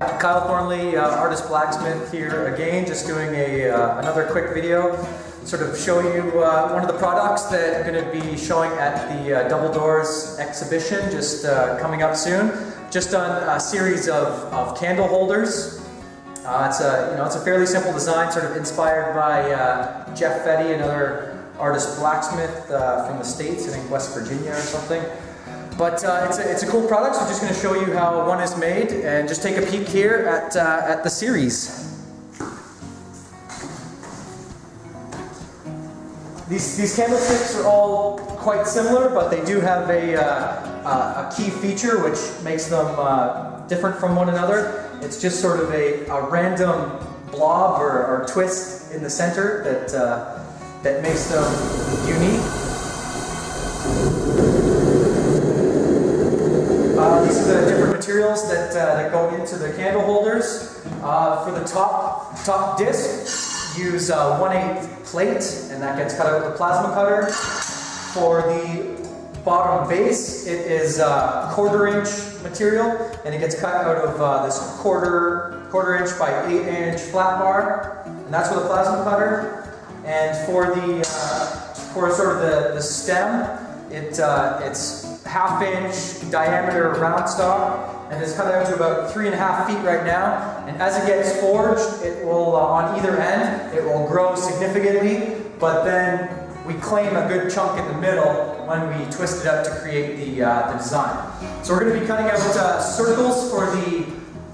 Kyle Thornley, uh, artist blacksmith here again, just doing a uh, another quick video, sort of show you uh, one of the products that I'm going to be showing at the uh, Double Doors exhibition, just uh, coming up soon. Just done a series of, of candle holders. Uh, it's a you know it's a fairly simple design, sort of inspired by Jeff Fetty, another artist blacksmith from the states, I think West Virginia or something. But uh, it's, a, it's a cool product, so I'm just going to show you how one is made and just take a peek here at, uh, at the series. These, these candlesticks are all quite similar, but they do have a, uh, a key feature which makes them uh, different from one another. It's just sort of a, a random blob or, or twist in the center that, uh, that makes them unique. These are the different materials that, uh, that go into the candle holders. Uh, for the top, top disc, use uh, 1 8 plate, and that gets cut out with a plasma cutter. For the bottom base, it is uh, quarter inch material, and it gets cut out of uh, this quarter, quarter inch by 8 inch flat bar, and that's with a plasma cutter. And for the, for sort of the, the stem, it, it's half inch diameter round stock and it's cut out to about three and a half feet right now. And as it gets forged, it will, uh, on either end, it will grow significantly, but then we claim a good chunk in the middle when we twist it up to create the, uh, the design. So we're going to be cutting out uh, circles for the,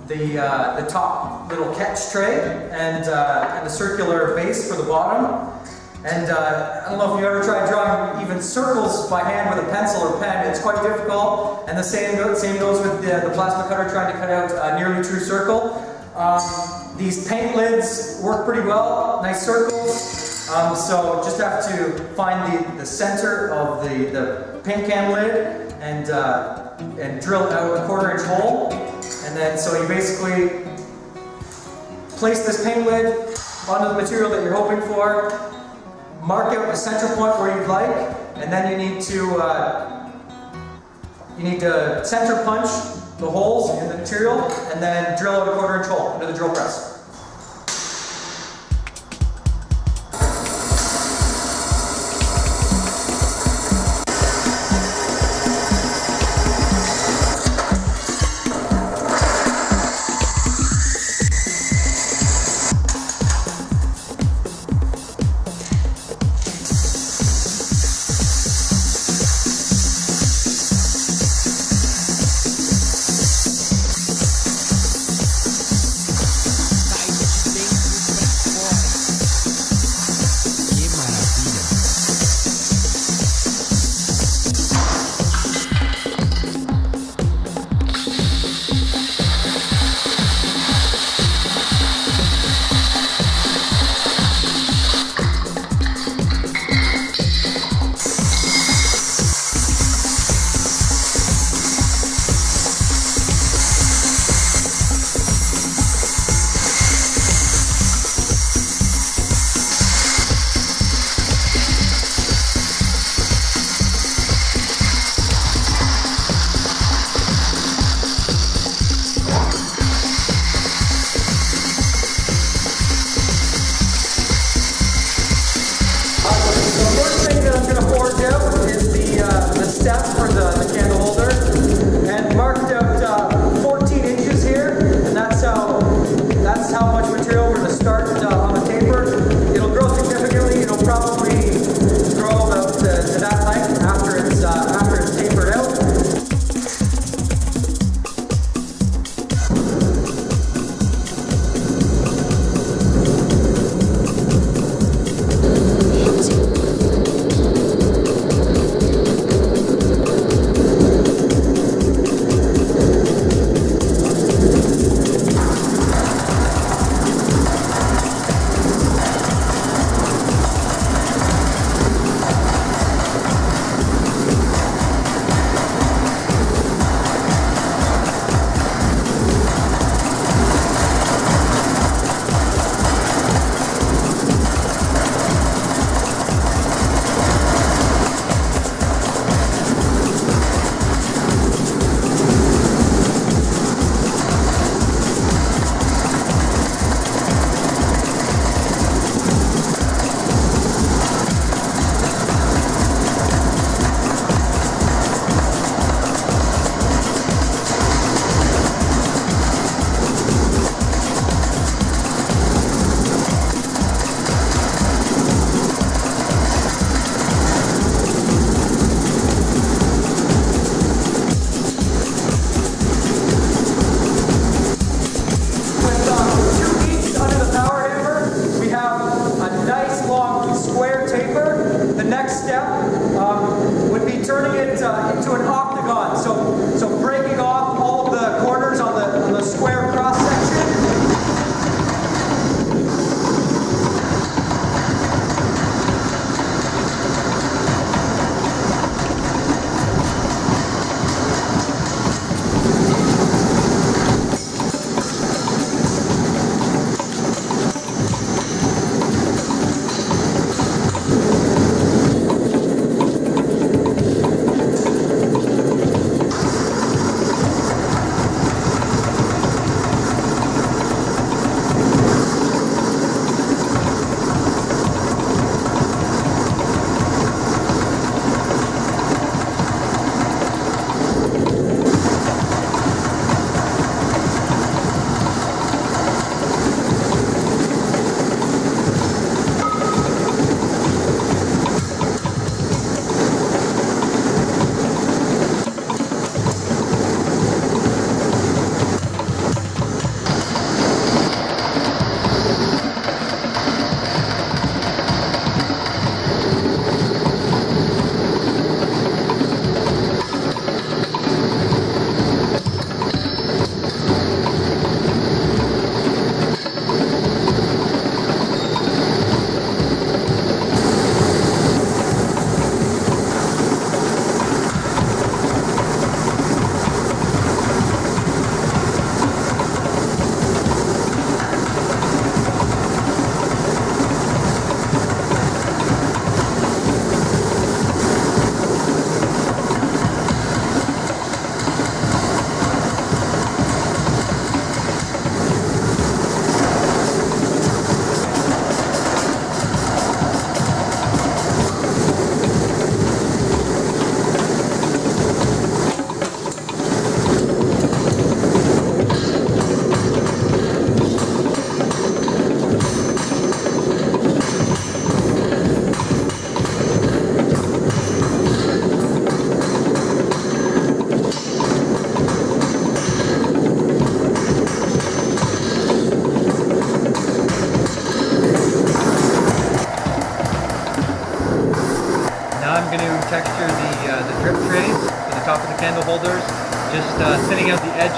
the, uh, the top little catch tray and, uh, and the circular base for the bottom. And uh, I don't know if you ever tried drawing even circles by hand with a pencil or pen. It's quite difficult. And the same, same goes with the, the plasma cutter trying to cut out a nearly true circle. Um, these paint lids work pretty well, nice circles. Um, so just have to find the, the center of the, the paint can lid and, uh, and drill out a quarter inch hole. And then so you basically place this paint lid onto the material that you're hoping for, mark out the center point where you'd like, and then you need to uh, you need to center punch the holes in the material, and then drill out a quarter inch hole into the drill press.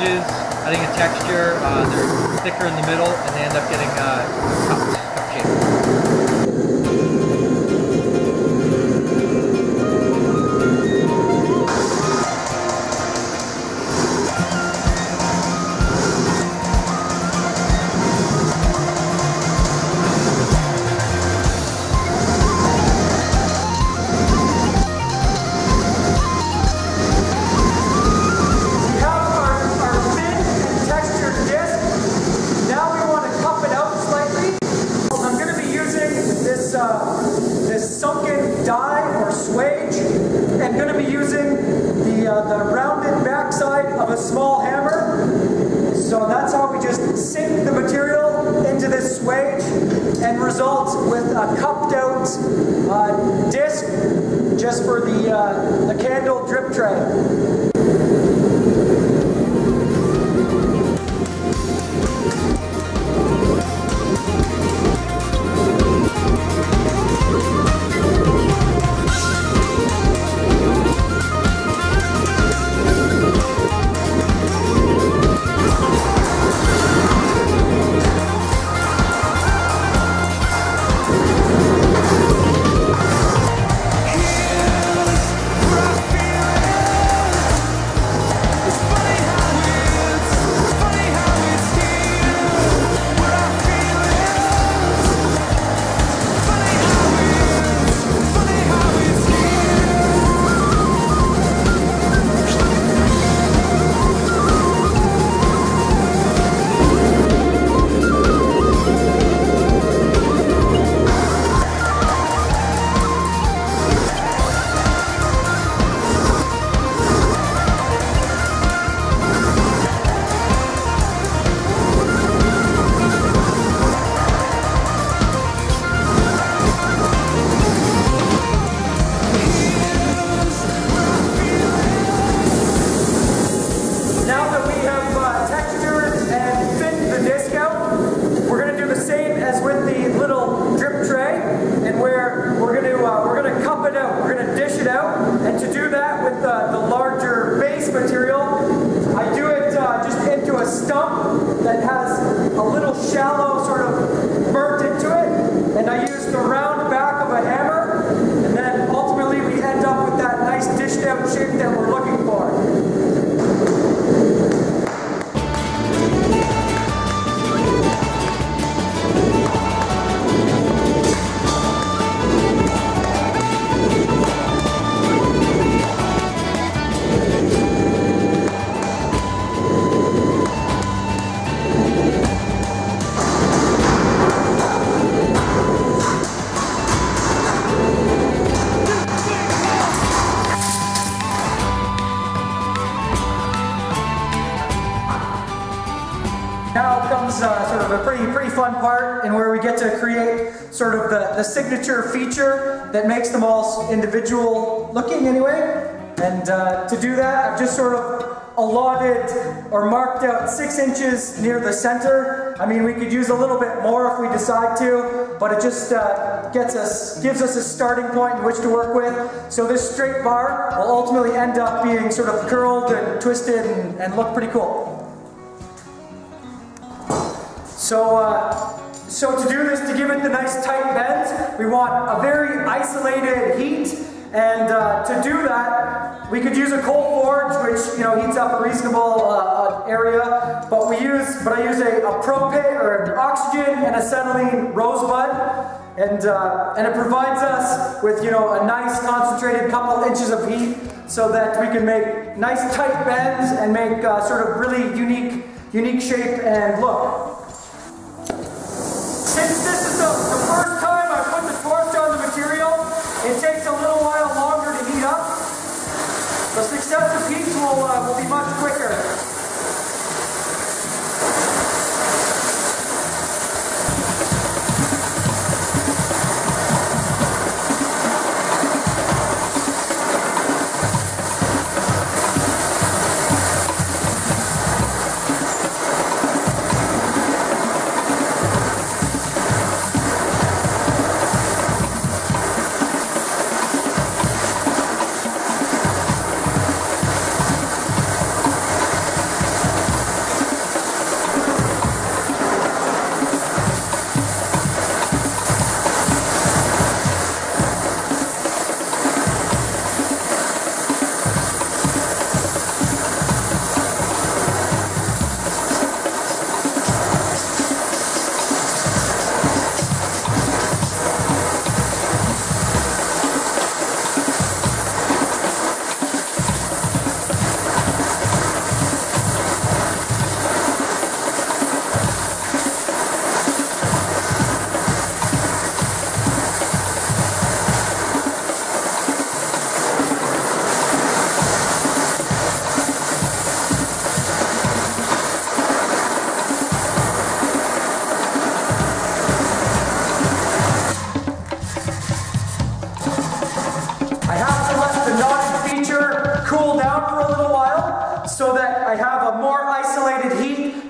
Edges, adding a texture. Uh, they're thicker in the middle signature feature that makes them all individual looking anyway. And uh, to do that, I've just sort of allotted or marked out six inches near the center. I mean, we could use a little bit more if we decide to, but it just uh, gets us, gives us a starting point in which to work with. So this straight bar will ultimately end up being sort of curled and twisted and, and look pretty cool. So, uh, so to do this, to give it the nice tight bends, we want a very isolated heat. And uh, to do that, we could use a coal forge, which you know heats up a reasonable uh, uh, area. But we use, but I use a, a propane or an oxygen and acetylene rosebud, and uh, and it provides us with you know a nice concentrated couple inches of heat, so that we can make nice tight bends and make uh, sort of really unique unique shape and look. Since this is the, the first time I put the torch on the material, it takes a little while longer to heat up. The successive heats will, uh, will be much quicker.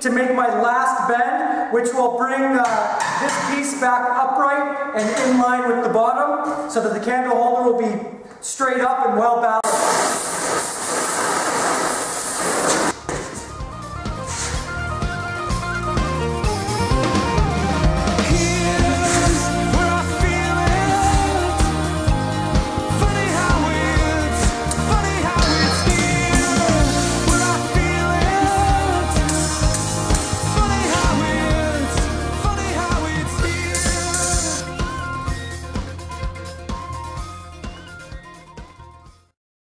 To make my last bend, which will bring uh, this piece back upright and in line with the bottom, so that the candle holder will be straight up and well balanced.